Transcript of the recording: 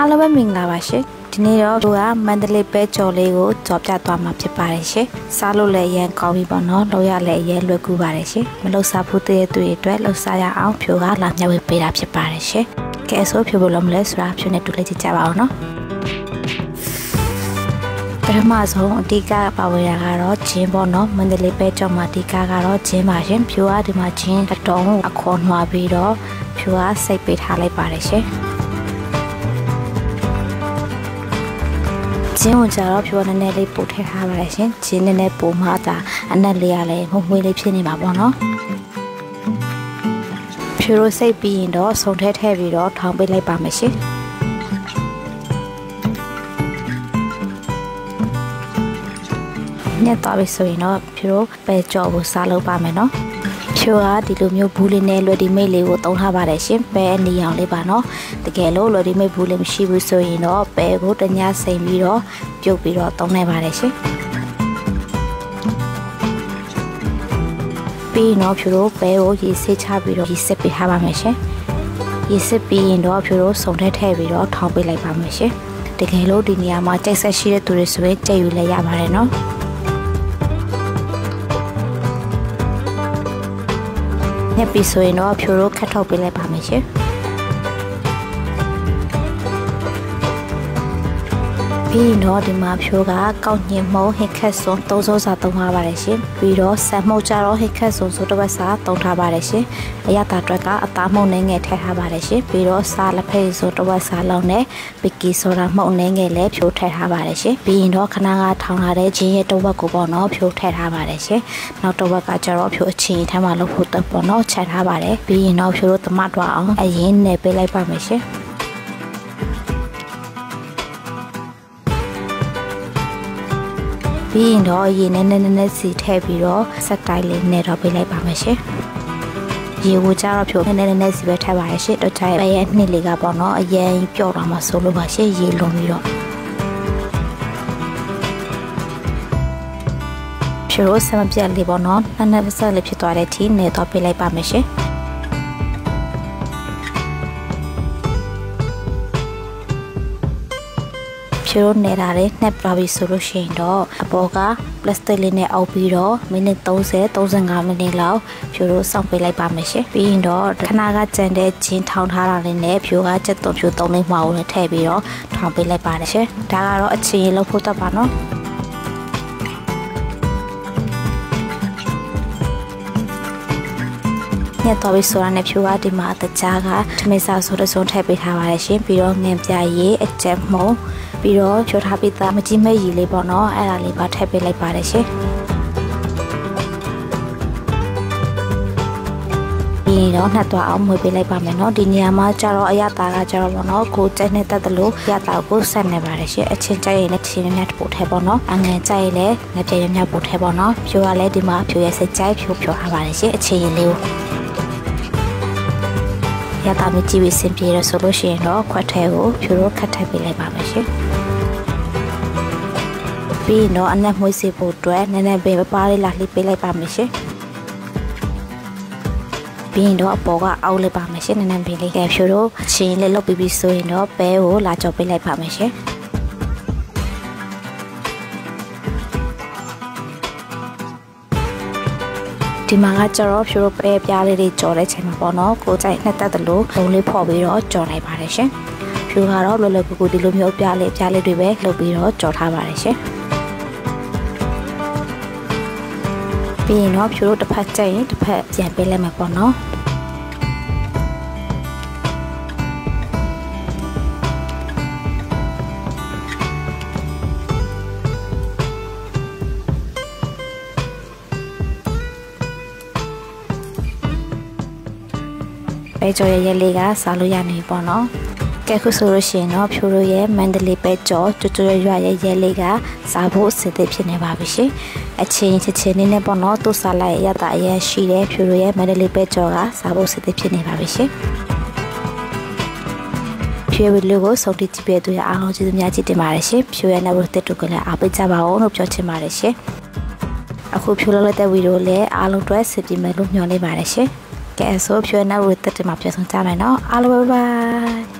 အားလုံးပဲမင်္ဂလာပါရှင်ဒီနေ့တော့သူကမန္တလေးပဲကြော်လေးကိုကြော်ပြသွားမှာဖြစ်ပါတယ်ရှင်စားလို့လည်းအရင်ကောင်းပြီပေါ့နော်လောက်ရလည်းအရင်လွယ်ကူပါတယ်ရှင်မလို့စားဖို့တည်းတွေအတွက်လှုပ်ရှားရအောင်ဖြိုကလာမျှဝေပေးတာဖြစ်ပါတယ်ရှင်ကဲဆိုဖြိုဖို့လုံးမလဲဆိုတာဖြိုနဲ့တူလိုက်ကြည့်ကြပါအောင်နော်ပထမဆုံးအဓိကပါဝင်ရကတော့ဂျင်းပေါ့နော်မန္တလေးပဲကြော်မှာအဓိကကတော့ဂျင်းပါရှင်ဖြိုကဒီမှာဂျင်းတတုံးအခေါ်နှွားပြီးတော့ဖြိုကစိတ်ပေးထားလိုက်ပါတယ်ရှင် ဂျင်းကိုကြတော့ဖြိုနည်းနည်းလေးပို့ထည့်ထားပါတယ်ရှင်ဂျင်းနည်းနည်းပို့မှသာအနက်လေးကလည်းမှုမွေးလေးဖြစ်နေမှာပေါ့နော်ဖြိုရိုစိတ်ပြီးရင်တော့စုံထဲထည့်ပြီးတော့ထောင်ပေးလိုက်ပါမယ်ရှင်ညက်သွားပြီဆိုရင်တော့ဖြိုရိုပဲကြော်ကိုစားလုပ်ပါမယ်နော် ဖြိုကဒီလိုမျိုးဘူးလေးနဲ့လွယ်ဒီမိတ်လေးကိုသုံးထားပါတယ်ရှင်ပဲအနီအောင်လေးပါနော်တကယ်လို့လွယ်ဒီမိတ်ဘူးလေးမရှိဘူးဆိုရင်တော့ပဲကိုတ냐စိမ်ပြီးတော့ပြုတ်ပြီးတော့သုံးနိုင်ပါတယ်ရှင်ပြီးတော့ဖြိုတို့ပဲကိုရေစစ်ချပြီးတော့ရေစစ်ပေးထားပါမယ်ရှင်ရေစစ်ပြီးရင်တော့ဖြိုတို့စုံထဲထည့်ပြီးတော့ထောင်းပေးလိုက်ပါမယ်ရှင်တကယ်လို့ဒီနေရာမှာကြိတ်ဆက်ရှိတဲ့သူတွေဆိုရင်ကြိတ်ယူလည်းရပါတယ်နော် ညက်ပြီဆိုရင်တော့ဖြိုတို့ခတ်ထုတ်ပေးလိုက်ပါမယ်ရှင် ပြီးတော့ဒီမှာဖြိုးကကောက်ညင်မုံဟစ်ခက်စွန်သုံးစိုးစာသုံးထားပါတယ်ရှင်ပြီးတော့ဆန်မှုတ်ကြတော့ဟစ်ခက်စွန်ဆိုတစ်ပတ်စာသုံးထားပါတယ်ရှင်အရတာအတွက်ကအသားမှုန့်နဲ့ငယ်ထည့်ထားပါတယ်ရှင်ပြီးတော့စားလက်ဖက်ဆိုတစ်ပတ်စာလုံးနဲ့ပီကီဆိုတာမှုန့်နဲ့ငယ်လည်းဖြိုးထည့်ထားပါတယ်ရှင်ပြီးရင်တော့ခဏကထောင်းလာတဲ့ဂျင်းရဲ့တစ်ဝက်ကိုပေါ့နော်ဖြိုးထည့်ထားပါတယ်ရှင်နောက်တစ်ဝက်ကကျတော့ဖြိုးအချင်းထဲမှာလုပ်ဖို့တက်ပေါ့နော်ချက်ထားပါတယ်ပြီးရင်တော့ဖြိုးတို့တမတ်တော့အောင်အရင်နယ်ပေးလိုက်ပါမယ်ရှင် ပြီးရင်တော့ရေနဲ့နည်းနည်းစီထည့်ပြီးတော့ဆက်တိုင်းလေးနဲ့တော့ပေးလိုက်ပါမယ်ရှင်ရေကိုကြတော့ဖြိုနည်းနည်းနည်းစီပဲထည့်ပါရရှင်တော့ကြိုင်ရဲ့နှစ်လေးကပေါ့နော်အရင်ပျော့တော့မှဆိုလို့ပါရှင်ရေလုံးပြီးတော့ဖြိုဆမပြက်လေးပေါ့နော်နှစ်နှစ်ဆက်လေးဖြစ်သွားတဲ့အထိနေတော့ပေးလိုက်ပါမယ်ရှင် ဖြိုးနေတာလေးနှက်ပြပြီဆိုလို့ရှိရင်တော့အပေါ်ကပလတ်စတစ်လေးနဲ့အောက်ပြီးတော့မိနစ်30 35မိနစ်လောက်ဖြိုးတို့စောင့်ပေးလိုက်ပါမယ်ရှင်ပြီးရင်တော့ခဏကကြံတဲ့ဂျင်းထောင်းထားတာလေးနဲ့ဖြိုးကချက်သွန်ဖြိုးသုံးလေးမှောက်နဲ့ထည့်ပြီးတော့ထောင်းပေးလိုက်ပါတယ်ရှင်ဒါကတော့အချင်းလောက်ဖို့တတ်ပါနော် ညက်တော်ပြီဆိုတာနဲ့ဖြူကဒီမှာတကြားကထမင်းစားဆိုတဲ့စုံထည့်ပေးထားပါတယ်ရှင်ပြီးတော့ငင်ပြရေးအကြက်မှုံပြီးတော့ဖြိုထားပြီးသားမကြီးမဲ့ရီလေးပေါ့နော်အဲ့ဒါလေးပါထည့်ပေးလိုက်ပါတယ်ရှင်ပြီးတော့နှက်သွားအောင်မွေးပေးလိုက်ပါမယ်เนาะဒီနေရာမှာကျတော့အရသာကကျတော့ပေါ့နော်ကိုကြိုက်နေတတ်တယ်လို့ရတာကိုဆက်နေပါတယ်ရှင်အချင်းကြိုက်ရင်လည်းချင်းများများပို့ထဲပေါ့နော်အငန်ကြိုက်ရင်လည်းငပြည့်များများပို့ထဲပေါ့နော်ဖြိုကလည်းဒီမှာဖြိုရဲ့စိတ်ကြိုက်ဖြိုဖြိုထားပါတယ်ရှင်အချင်းရင်လေးကို ရတာမြကြည့်ပြီးစင်ပြေရဆိုလို့ရှိရင်တော့ခွက်ထဲကိုဖြူတော့ခတ်ထည့်ပေးလိုက်ပါမယ်ရှင်ပြီးတော့အနက်မွေးစေဖို့အတွက်နည်းနည်းပဲပါးလေးလာလှိပေးလိုက်ပါမယ်ရှင်ပြီးရင်တော့အပေါ်ကအောက်လိုက်ပါမယ်ရှင်နည်းနည်းပေးလေးကဲဖြူတော့ချင်းလေးလုပ်ပြီးပြီဆိုရင်တော့ပဲကိုလာကြော်ပေးလိုက်ပါမယ်ရှင် ဒီမှာကကျတော့ဖြူတို့ပဲပြားလေးတွေကြော်တဲ့ချိန်မှာပေါ့နော်ကိုကြိုက်နှစ်သက်သလိုဘုံလေးဖော်ပြီးတော့ကြော်လိုက်ပါတယ်ရှင်ဖြူကတော့လောလောကူကူဒီလိုမျိုးပြားလေးပြားလေးတွေပဲလုပ်ပြီးတော့ကြော်ထားပါတယ်ရှင်ပြီးရင်တော့ဖြူတို့တစ်ဖက်ကျရင်တစ်ဖက်ပြန်ပေးလိုက်မှာပေါ့နော် ပဲကြော်ရဲ့ရက်လေးကစားလို့ရနေပေါ့နော်ကဲခုဆိုလို့ရှိရင်တော့ဖြိုးတို့ရဲ့မန္တလေးပဲကြော်ကျွတ်ကျွတ်ရွရဲ့ရဲလေးကစားဖို့အဆင်သင့်ဖြစ်နေပါပြီရှင်အချင်းချစ်ချင်းလေးနဲ့ပေါ့နော်သူ့စားလိုက်ရတာအရင်ရှိတယ်ဖြိုးတို့ရဲ့မန္တလေးပဲကြော်ကစားဖို့အဆင်သင့်ဖြစ်နေပါပြီရှင်ဖြိုးဝီလိုကိုစုံတိကြည့်ပြသူရအားလုံးကျေးဇူးများကြီးတင်ပါတယ်ရှင်ဖြိုးရဲ့နောက်တစ်တူကလည်းအားပေးကြပါအောင်လို့ပြောချင်ပါတယ်ရှင်အခုဖြိုးလောက်တဲ့ဗီဒီယိုလည်းအားလုံးအတွက်စင်ပြမယ်လို့မျှော်လင့်ပါတယ်ရှင် ကဲဆိုဖြိုးနောက်ဝတ်တက်မှာပြန်ဆောင်ကြမယ်နော်အားလုံးဘိုင်ဘိုင်